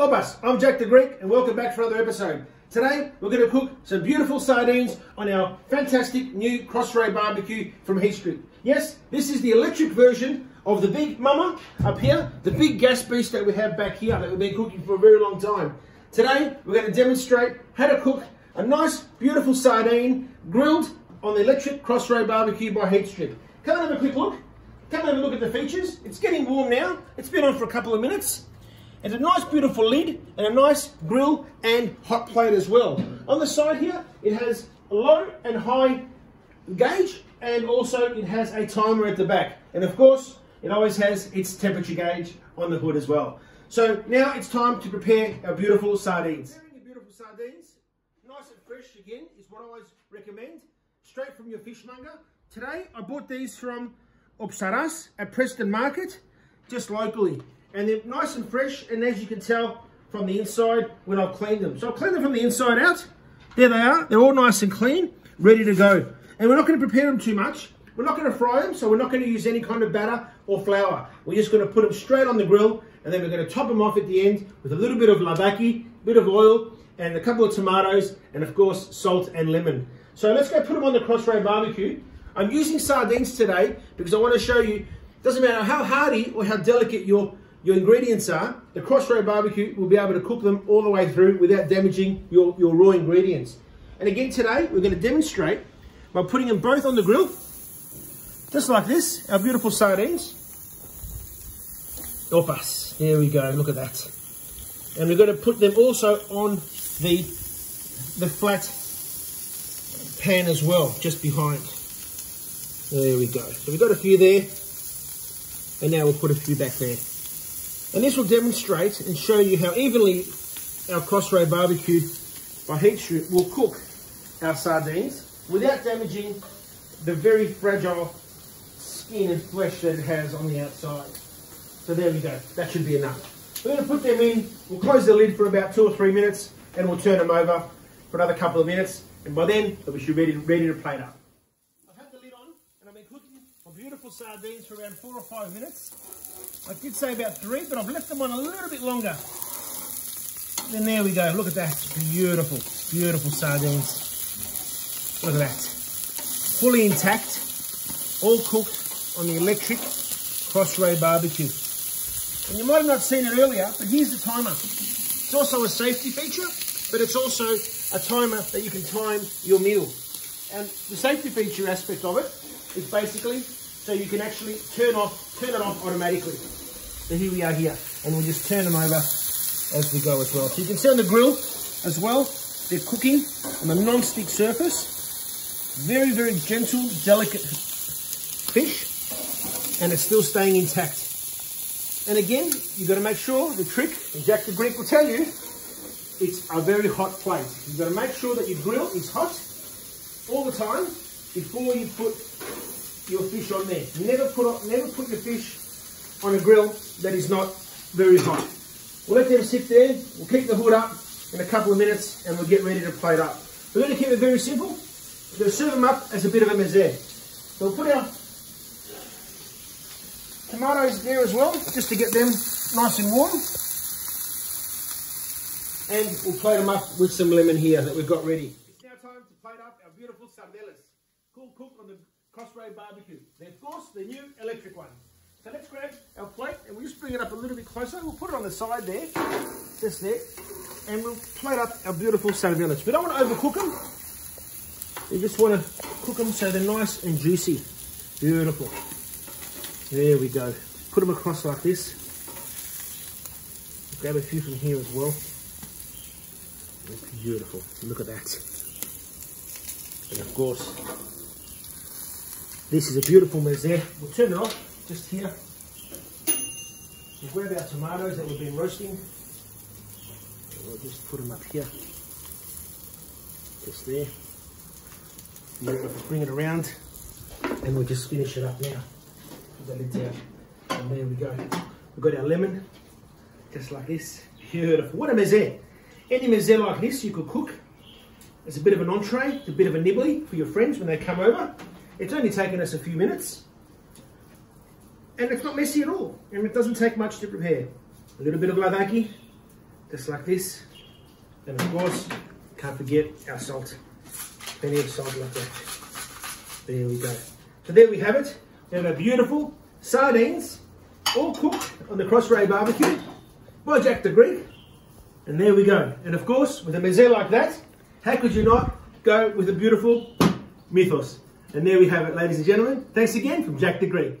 Obas, I'm Jack the Greek and welcome back for another episode. Today we're going to cook some beautiful sardines on our fantastic new CrossRay barbecue from Heatstrip. Yes, this is the electric version of the big mama up here, the big gas beast that we have back here that we've been cooking for a very long time. Today we're going to demonstrate how to cook a nice beautiful sardine grilled on the electric CrossRay barbecue by Heatstrip. Come and have a quick look. Come and have a look at the features. It's getting warm now. It's been on for a couple of minutes. It's a nice beautiful lid and a nice grill and hot plate as well. On the side here, it has a low and high gauge and also it has a timer at the back. And of course, it always has its temperature gauge on the hood as well. So now it's time to prepare our beautiful sardines. Preparing your beautiful sardines, nice and fresh again, is what I always recommend. Straight from your fishmonger. Today, I bought these from Upsaras at Preston Market, just locally and they're nice and fresh and as you can tell from the inside when I've cleaned them. So I've cleaned them from the inside out. There they are. They're all nice and clean, ready to go. And we're not going to prepare them too much. We're not going to fry them, so we're not going to use any kind of batter or flour. We're just going to put them straight on the grill and then we're going to top them off at the end with a little bit of ladaki, a bit of oil, and a couple of tomatoes, and of course, salt and lemon. So let's go put them on the CrossRay barbecue. I'm using sardines today because I want to show you, doesn't matter how hardy or how delicate your your ingredients are, the CrossRay Barbecue will be able to cook them all the way through without damaging your, your raw ingredients. And again today, we're going to demonstrate by putting them both on the grill, just like this, our beautiful sardines. Opas, there we go, look at that. And we're going to put them also on the, the flat pan as well, just behind. There we go. So we've got a few there, and now we'll put a few back there. And this will demonstrate and show you how evenly our CrossRay barbecue by Heatstrip will cook our sardines without damaging the very fragile skin and flesh that it has on the outside. So there we go, that should be enough. We're going to put them in, we'll close the lid for about two or three minutes and we'll turn them over for another couple of minutes and by then we should be ready, ready to plate up. I've had the lid on and I've been beautiful sardines for around four or five minutes. I did say about three, but I've left them on a little bit longer. And there we go. Look at that. Beautiful, beautiful sardines. Look at that. Fully intact. All cooked on the electric CrossRay barbecue. And you might have not seen it earlier, but here's the timer. It's also a safety feature, but it's also a timer that you can time your meal. And the safety feature aspect of it is basically so you can actually turn off, turn it off automatically. So here we are here, and we'll just turn them over as we go as well. So you can see on the grill as well, they're cooking on a non-stick surface. Very, very gentle, delicate fish, and it's still staying intact. And again, you've got to make sure, the trick, Jack the Greek will tell you, it's a very hot plate. You've got to make sure that your grill is hot all the time before you put your fish on there. Never put on, never put your fish on a grill that is not very hot. We'll let them sit there. We'll keep the hood up in a couple of minutes and we'll get ready to plate up. We're going to keep it very simple. We're going to serve them up as a bit of a mezze. So we'll put our tomatoes there as well, just to get them nice and warm. And we'll plate them up with some lemon here that we've got ready. It's now time to plate up our beautiful sardellas. Cool cook on the CrossRay Barbecue. They're, of course, the new electric one. So let's grab our plate and we'll just bring it up a little bit closer. We'll put it on the side there, just there, and we'll plate up our beautiful sardellas. We don't want to overcook them. We just want to cook them so they're nice and juicy. Beautiful. There we go. Put them across like this. Grab a few from here as well. Beautiful. Look at that. And of course, this is a beautiful mezze. We'll turn it off just here. We'll grab our tomatoes that we've been roasting. we'll just put them up here. Just there. Beautiful. Bring it around and we'll just finish it up now. Put that lid down. And there we go. We've got our lemon, just like this. Beautiful. What a mezze. Any mezze like this you could cook as a bit of an entree, a bit of a nibbly for your friends when they come over. It's only taken us a few minutes. And it's not messy at all. And it doesn't take much to prepare. A little bit of ladaki, just like this. And of course, can't forget our salt. Plenty of salt like that. There we go. So there we have it. We have our beautiful sardines, all cooked on the CrossRay barbecue by Jack the Greek. And there we go. And of course, with a mezze like that, how could you not go with a beautiful mythos? And there we have it, ladies and gentlemen. Thanks again from Jack the Greek.